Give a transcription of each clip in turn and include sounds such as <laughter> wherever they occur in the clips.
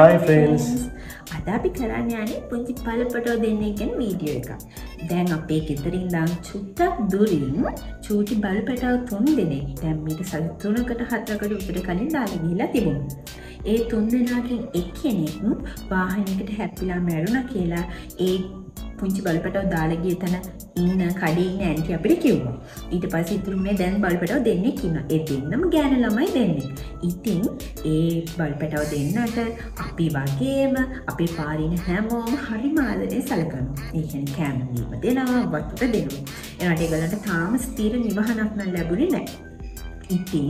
Hi friends. අද අපි කරන්න යන්නේ පුංචි පලපටෝ දෙන්න ගැන වීඩියෝ එක. දැන් අපේ ගෙතරින් දම් චුට්ටක් දුරින් චූටි බල් පැටව තුන් දෙනෙක් දැම්මට සල්තුනකට හතරකට උපට කලින් දාලගිලා තිබුණු. ඒ තුන් දෙනාකින් එක් කෙනෙක් වාහනකට හැපිලා මැරුණ කියලා ඒ පුංචි බලපටව දාලගේ තන ඉන්න කඩින්න ඇන්ටි අපිට කිව්වා. ඊට පස ඉතුරුනේ දැන් බලපටව දෙන්න කින්න ඒ දෙන්නම ගෑන ළමයි දෙන්නේ. ඉතින් ඒ බලපටව දෙන්නට අපි වගේම අපි පාරින හැමෝම හරි මාදනය සලකනු ඒකන කෑමලීම දෙනවා වත්තුට දෙනවා. එනට ගලට තාම ස්තීර නිවහනක්න ලැබුණි නෑ ඉතින්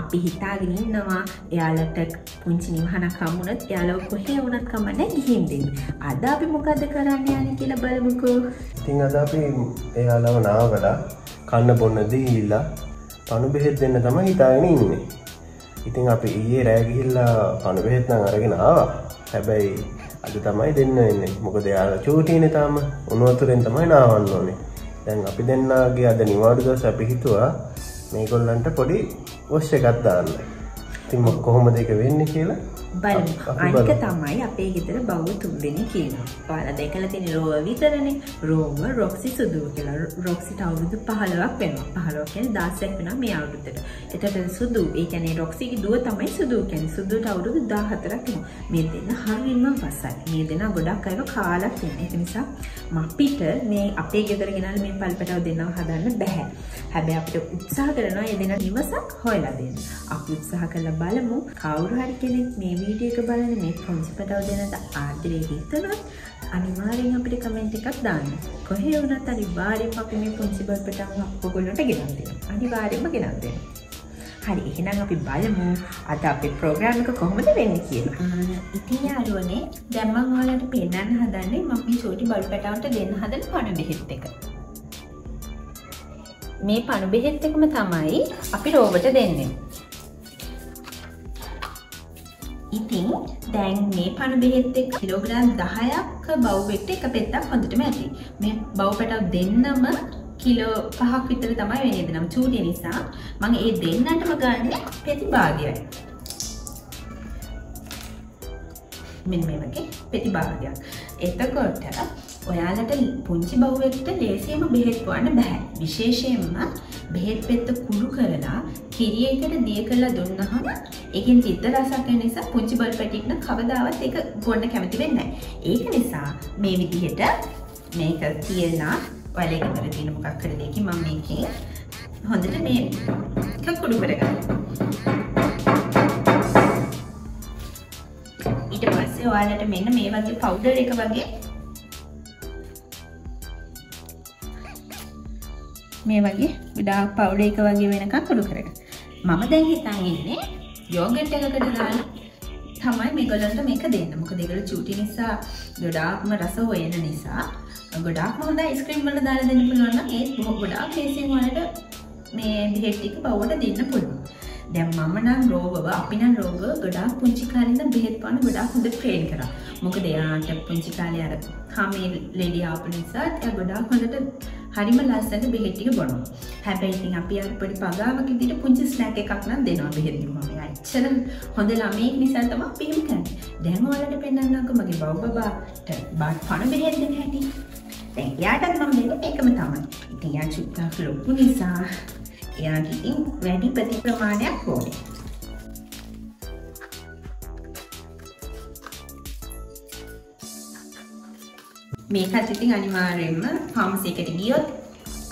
අපි හිතාගෙන ඉන්නවා එයාලට පුංචි නිවහනක් හම්මුණත් යාලව කොහේ වුණත් කමන්න ගිහින්දෙන් අද අපි මොකද කරන්න යන කියලා බලමුකෝ. ඉතින් අද අපි එයාලව නාවලා කන්න බොන්න දීල්ලා පණු බෙහෙත් දෙන්න තම හිතාගෙන ඉන්නේ. ඉතින් අපි ඊයේ රෑගිහිල්ලා පණු බෙහෙත් නම් අරගෙන ආවා. හැබැයි අද තමයි දෙන්න එන්නේ මොකද යාල චූටීන තාම. උනුවතුරෙන් තමයි නාවන්න ඕනේ. දැන් අපි දෙන්නගේ අද නිවාඩු දවස අපි හිතුවා මේගොල්ලන්ට පොඩි වොස්්‍ය එකත් දාන්න. තිම කොහොම දෙක වෙන්න කියලා බලමු. අනික තමයි අපේ ගෙතර බව් තුන්දෙන කියනවා. පාල දෙකල තින රෝව විතරනේ. රෝම රොක්සි සුදුව කියලා. රොක්සිට අවුරුදු පහලවක් වෙනවා. පහලෝක කියන දාසයක් වෙන මේ අවුරුත්තට එතට සුදු ඒකැනේ රොක්සිගේ දුව තමයි සුදුව කැන සුදුට අවුරුදු දාහතරක් මේ දෙන්න හරිම වසයි. මේ දෙන ගොඩක් අයව කාලක් තියෙන එක නිසා මපිට මේ අපේ ගෙදර ගෙනල් මේ පල්පටව දෙන්නව හදන්න බැහැ හැබැ අපිට උත්සාහ කරනවා එ දෙන නිවසක් හොයලා දෙන්න. අපි උත්සාහ කරලා බලමු. කවුරු හරි කෙනෙක් මේ වීඩියක බලන මේ පොන්සිපටව දෙනට ආදරේ හිතනොත් අනිවාරෙන් අපිට කමෙන්ට් එකක් දාන්න කොහේ වුණත් අනිවාර්යෙන්ම අපි මේ පුංචිබල් පටාව ඔගොල්ලොන්ට ගෙනත් දෙනවා අනිවාර්යෙන්ම ගෙනත් දෙනවා හරි එහෙනම් අපි බලමු අද අපේ ප්‍රෝග්‍රෑම් එක කොහොමද වෙන්නේ කියලා. ඉතින් යාළුවනේ දැන් මම ඔයාලට පෙන්නන්න හදන්නේ මම මේ චෝටි බල් පැටවන්ට දෙන්න හදන පණ බෙහෙත් එක. මේ පණු බෙහෙත් එකම තමයි අපි රෝවට දෙන්නේ. ඉතින් දැන් මේ පණු බෙහෙත් එක් කිලෝග්‍රෑම් දහයක් බව්වෙක්ට එක පෙත්තක් හොඳටම ඇති. මේ බව්පටක් දෙන්නම කිලෝ පහක් විතර තමයි වෙනද නම් චූටිය නිසා මං ඒ දෙන්නටම ගන්න පෙති භාගයයි. මෙන් මේ වගේ පෙති භාගයක්. එතකොට ඔයාලට පුංචි බව්වෙක්ට ලේසියම බෙහෙත් වන්න බැහැ විශේෂයෙන්ම බෙහෙත් පෙත්ත කුළු කරලා කිරියකට දිය කරලා දුන්නහම එකින් තිත්ත රසක් නිසා පුංචි බල් පැටික්න කවදාවත් එක ගොන්න කැමති වෙන්න. ඒක නිසා මේ විදිහට මේක තියෙනා ඔයලක කර තියෙන මොකක් කර දෙකි මම මේකේ හොඳට මේ කුඩු කරගන්න. ඊට පස්සේ ඔයාලට මෙන්න මේ වගේ පවුඩර් එක වගේ මේ වගේ විඩා පවුඩ එක වගේ වෙනකම් කොඩු කරග මම දැන් හිතන් ඉන්නේ යෝගට් එකකට දාලා තමයි මේගොල්ලන්ට මේක දෙන්න. මොක දෙගල චූටි නිසා ගොඩාක්ම රස හොයන නිසා ගොඩක් හොඳ ස්ක්‍රීම් වල දාලා දෙන්න පුළුවන් ඒත් ගොඩාක් ලේසියෙන් වලට මේ බෙහෙට්ටික බවට දෙන්න පුළුවන්. දැම් මම නම් රෝව අපි නම් රෝග ගොඩාක් පුංචි කාලෙද බෙහෙත් පාන ගොඩාක් හොඳ ට්‍රේන් කර. මොක දෙයාට පුංචි කාලය අර හමේ ලෙඩි ආප නිසා ඇ ගොඩාක් හොඳට හරිම ලස්සට බෙහෙට්ටික බොනවා. හැබැයි ඉතින් අපි අර පොඩි පගාවක විදිහට පුංචි ස්නැක් එකක් නම් දෙනවා බෙහෙත් දීමම ඇච්චර හොඳ ළමයෙක් නිසා තමයි පිහිම කරන්නේ. දැන් ඔයාලට පෙන්වන්නම්කෝ මගේ බව් බබාට බත් පණ බෙහෙත් දෙන්න හැටි. දැන් එයාටත් මම දෙන්නේ ඒකම තමයි. ඉතින් එයා චුට්ටක් ලොකු නිසා එයාට ඉතින් වැඩි ප්‍රති ප්‍රමාණයක් ඕනේ. මේකත් ඉතින් අනිවාර්යෙන්ම ෆාමසියකට ගියොත්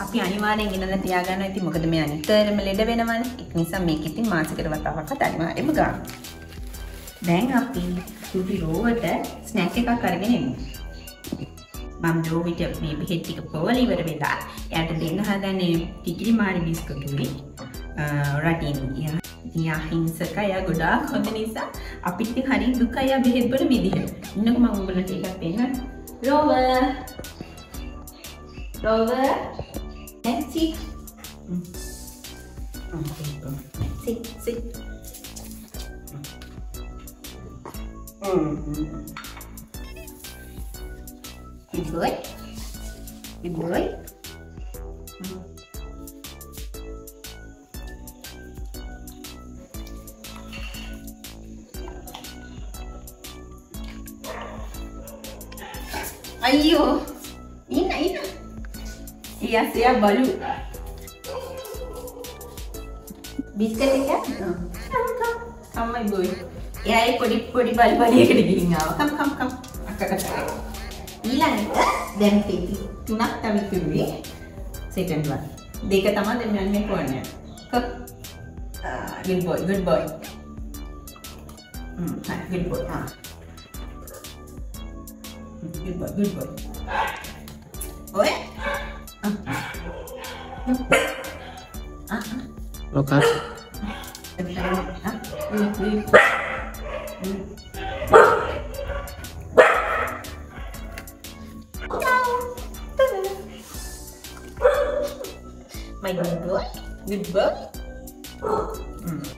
අපි අනිවාර්යෙන් ඉඳලා තියාගන්න ඉතින් මොකද මේ අනිතරම ලෙඩ වෙනවනේ ඒක නිසා මේක ඉතින් මාසිකට වතාවක්වත් අනිවාර්යෙන්ම ගන්න. දැන් අපි චුටි රෝවට ස්නැක් එකක් අරගෙන එමු. මම රෝවිට මේ බෙහෙත් ටික පොවල ඉවර වෙලා එයාට දෙන්න හදන්නේ ටිකිරි මාරි බිස්කටුයි රටින් යා යා හිංසක අය ගොඩාක් හොඳ නිසා අපිත් හරි දුක අය බෙහෙත් වල විදිහට. ඉන්නකො මම උඹලට එකක් පෙන්නන්න. Rover. Rover. And sit. Sit, sit. Good boy. Good boy. Mm. අයියෝ ඉන්න ඉන්න සියස්සයා බලු බිස්කට් එක කම්මයි බොයි එයායි පොඩි පොඩි බල් බලයකට ගිහින් ආවා කම් කම් කම් අක්කට ඊළඟට දැන් පෙති තුනක් තමයි කිව්වේ සෙකන්ඩ් වන් දෙක තමයි දැන් යන්නේ කොන්නේ කප් good boy good boy. hmm ha Good boy, good boy. Boy? Uh. Uh. Look. My good boy. Good boy. Mm.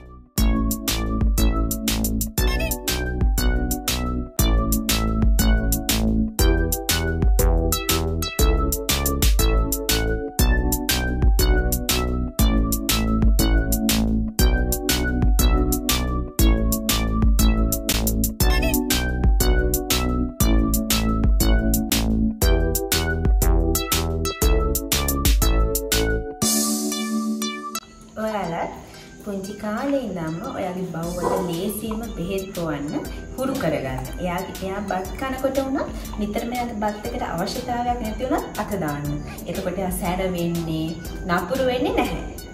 පුංචි කාලේ ඉඳන්ම ඔයාගේ බව්වට ලේසියෙන්ම බෙහෙත් පොවන්න හුරු කරගන්න. එයාගේ එයා බත් කනකොට වුණත් නිතරම එයාට බත් එකට අවශ්‍යතාවයක් නැති වුණත් අත දාන්න. එතකොට එයා සැර වෙන්නේ, නපුරු වෙන්නේ නැහැ.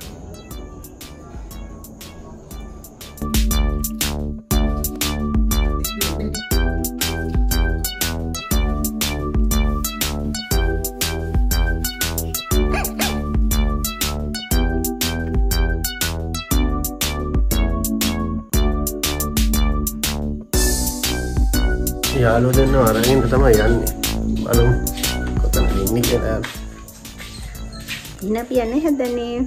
යාලෝ දෙන්න අරගෙන තමයි යන්නේ බලමු කොතනද ඉන්නේ කියලා යාළුවෝ. ඉන්න අපි යන්නේ හදන්නේ.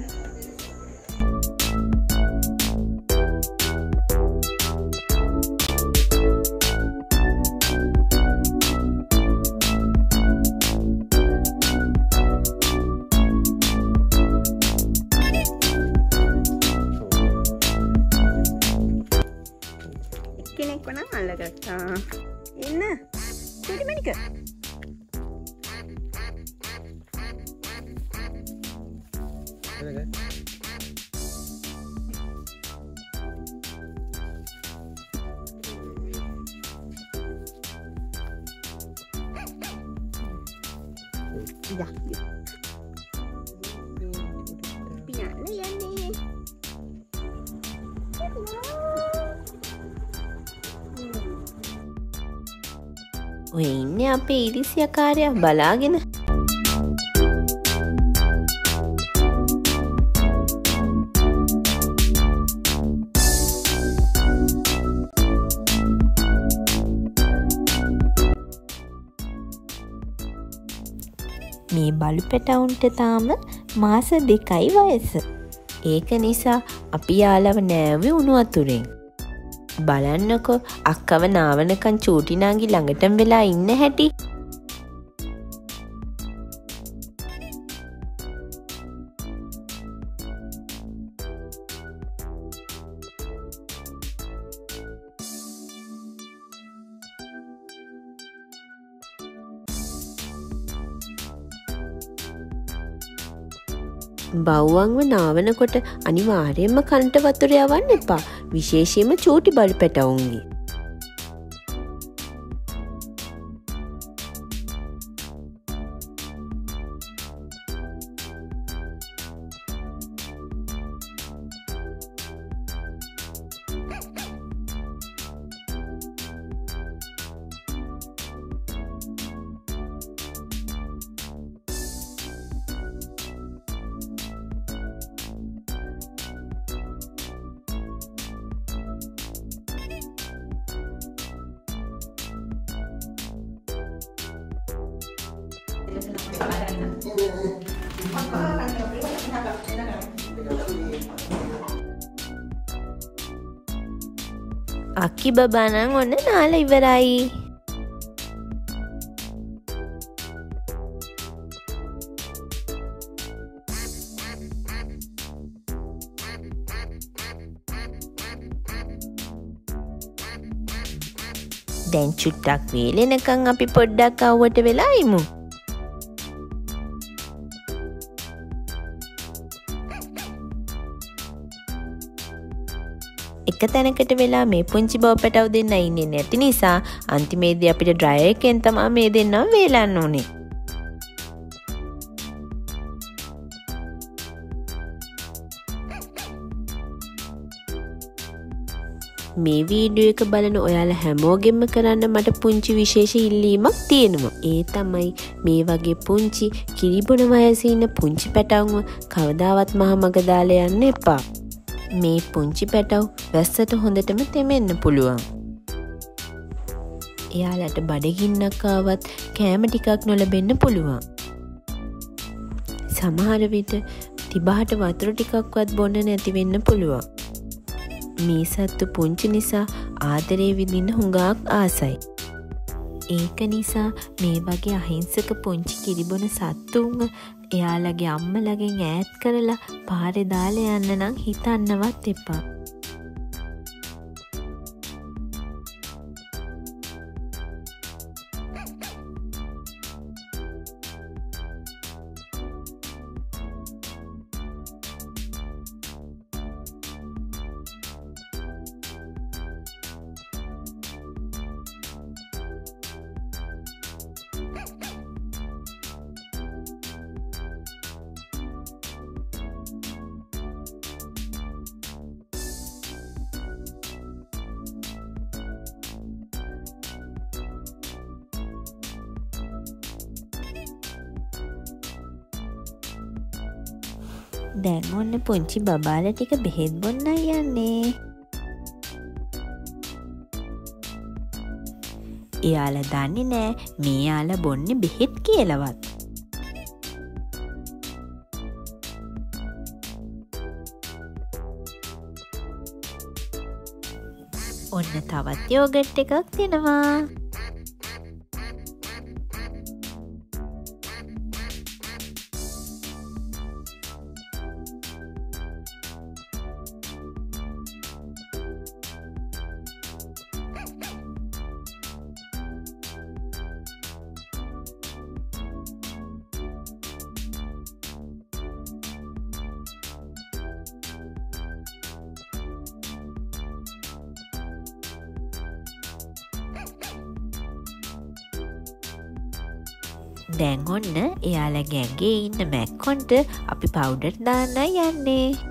කෙනෙක් වනම් අල්ලගත්තා. ඉන්න. චුටි ඔය ඉන්නේ අපේ ඉරිසියකාරයක් බලාගෙන මේ බලු පැටවුන්ට තාම මාස දෙකයි වයස. ඒක නිසා අපි යාලව නෑවේ උණු අතුරෙන්. බලන්නකො අක්කව නාවනකන් චූටිනාගි ළඟටම වෙලා ඉන්න හැටි. බව්වංව නාවනකොට අනිවාර්යෙන්ම කන්ට වතුර යවන්න එපා විශේෂයෙන්ම චූටි බලු පැටවුන්ගේ. අක්කි බබානං ඔන්න නාල ඉවරයි. දැන් චුට්ටක් වේලෙනකං අපි පොඩ්ඩක් අව්වට වෙලා ඉමු. එක තැනකට වෙලා මේ පුංචි බව පැටව් දෙන්න ඉන්නේ නැති නිසා අන්තිමේදී අපිට ඩ්‍රයර් එකෙන් තමා මේ දෙන්නම වේලන්න ඕනේ. මේ වීඩියෝ එක බලන ඔයාල හැමෝගෙන්ම කරන්න මට පුංචි විශේෂ ඉල්ලීමක් තියෙනවා. ඒ තමයි මේ වගේ පුංචි කිරිබොන වයසින්න පුංචි පැටවුව කවදාවත් මහමග දාලා යන්න එපා. මේ පුංචි පැටව් වැස්සට හොඳටම තෙමෙන්න පුළුවන්. එයාලට බඩගින්නක්කාවත් කෑම ටිකක් නොලබෙන්න පුළුවන්. සමහර විට තිබාට වතුර ටිකක්වත් බොන්න නැතිවෙන්න පුළුවන්. මේ සත්තු පුංචි නිසා ආදරේ විදින්න හුඟාක් ආසයි. ඒක නිසා මේ වගේ අහිංසක පුංචි කිරිබොන සත්තුන්ව එයාලගේ අම්මලගෙන් ඈත් කරලා පාරෙ දාලා යන්න නම් හිතන්නවත් එපා. දැන් ඔන්න පුංචි බබාල ටික බෙහෙත් බොන්න යන්නේ. එයාල දන්නේ නෑ මේ යාල බොන්න බෙහෙත් කියලවත්. ඔන්න තවත් යෝගට් එකක් දෙනවා. දැන් ඔන්න එයාලගේ ඇගේ ඉන්න මැක්කොන්ට අපි පවුඩර් දාන්න යන්නේ.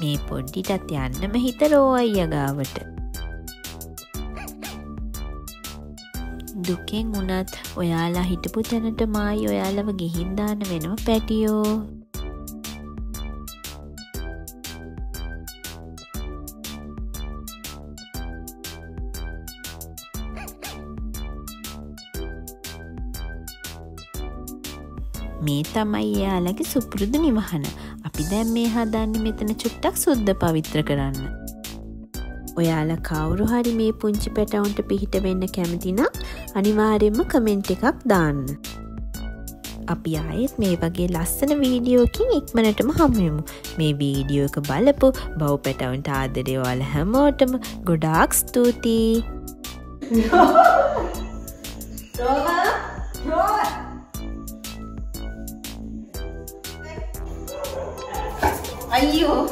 මේ පොඩ්ඩිටත් යන්නම හිත රෝයිය ගාවට. දුකෙන් වනත් ඔයාලා හිටපු තැනට මායි ඔයාලව ගිහින්දාන වෙනම පැටියෝ. මේ තමයි එයාලගේ සුපුරුදු නිවහන අපි දැම් මේ හදන්න මෙතන චුට්ටක් සුද්ද පවිත්‍ර කරන්න. ඔයාල කවුරු හරි මේ පුංචි පැටවුන්ට පිහිට වෙන්න කැමතිනම් අනිවාරයෙන්ම කමෙන්ට් එකක් දාන්න. අපි ආයෙත් මේ වගේ ලස්සන වීඩියෝකින් ඉක්මනටම හමුයමු මේ වීඩියෝ එක බලපු බව් පැටවන්ට ආදරයවාල හැමෝටම ගොඩාක් ස්තුතියි <laughs> 哎呦